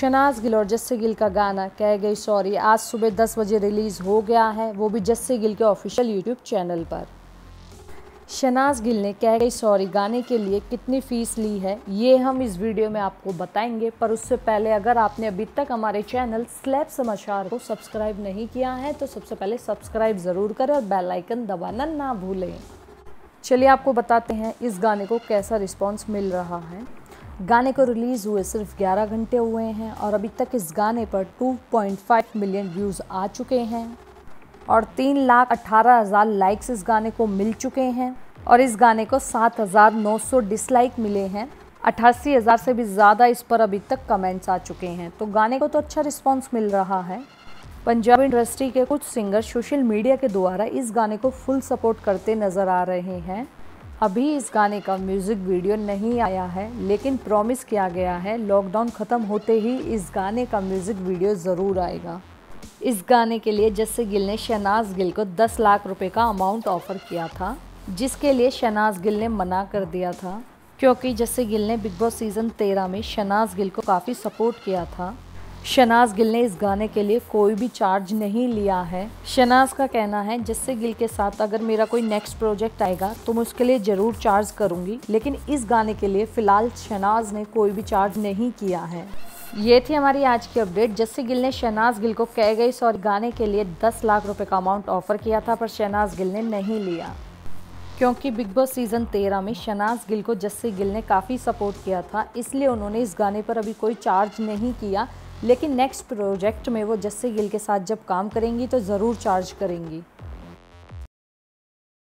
शनाज गिल और जस्से गिल का गाना कह गई सॉरी। आज सुबह 10 बजे रिलीज़ हो गया है, वो भी जस्से गिल के ऑफिशियल यूट्यूब चैनल पर। शनाज गिल ने कह गई सॉरी, गाने के लिए कितनी फ़ीस ली है, ये हम इस वीडियो में आपको बताएँगे। पर उससे पहले अगर आपने अभी तक हमारे चैनल स्लैब समाचार को सब्सक्राइब नहीं किया है तो सबसे पहले सब्सक्राइब ज़रूर करें और बेल आइकन दबाना ना भूलें। चलिए आपको बताते हैं इस गाने को कैसा रिस्पॉन्स मिल रहा है। गाने को रिलीज़ हुए सिर्फ़ 11 घंटे हुए हैं और अभी तक इस गाने पर 2.5 मिलियन व्यूज़ आ चुके हैं और तीन लाख अठारह हज़ार लाइक्स इस गाने को मिल चुके हैं और इस गाने को सात हज़ार नौ सौ डिसलाइक मिले हैं। अट्ठासी हज़ार से भी ज़्यादा इस पर अभी तक कमेंट्स आ चुके हैं। तो गाने को तो अच्छा रिस्पॉन्स मिल रहा है। पंजाबी इंडस्ट्री के कुछ सिंगर सोशल मीडिया के द्वारा इस गाने को फुल सपोर्ट करते नज़र आ रहे हैं। अभी इस गाने का म्यूज़िक वीडियो नहीं आया है, लेकिन प्रॉमिस किया गया है लॉकडाउन ख़त्म होते ही इस गाने का म्यूज़िक वीडियो ज़रूर आएगा। इस गाने के लिए जस्से गिल ने शहनाज गिल को 10 लाख रुपए का अमाउंट ऑफ़र किया था, जिसके लिए शहनाज गिल ने मना कर दिया था, क्योंकि जस्से गिल ने बिग बॉस सीज़न तेरह में शहनाज गिल को काफ़ी सपोर्ट किया था। शनाज गिल ने इस गाने के लिए कोई भी चार्ज नहीं लिया है। शनाज का कहना है, जिससे गिल के साथ अगर मेरा कोई नेक्स्ट प्रोजेक्ट आएगा तो मैं उसके लिए ज़रूर चार्ज करूँगी। लेकिन इस गाने के लिए फ़िलहाल शनाज ने कोई भी चार्ज नहीं किया है। ये थी हमारी आज की अपडेट जस्सी गिल ने शहनाज गिल को कह गई सॉरी गाने के लिए 10 लाख रुपए का अमाउंट ऑफ़र किया था, पर शहनाज गिल ने नहीं लिया। क्योंकि बिग बॉस सीज़न तेरह में शनाज गिल को, जस्सी गिल ने काफ़ी सपोर्ट किया था, इसलिए उन्होंने इस गाने पर अभी कोई चार्ज नहीं किया। लेकिन नेक्स्ट प्रोजेक्ट में वो जस्से गिल के साथ जब काम करेंगी तो ज़रूर चार्ज करेंगी।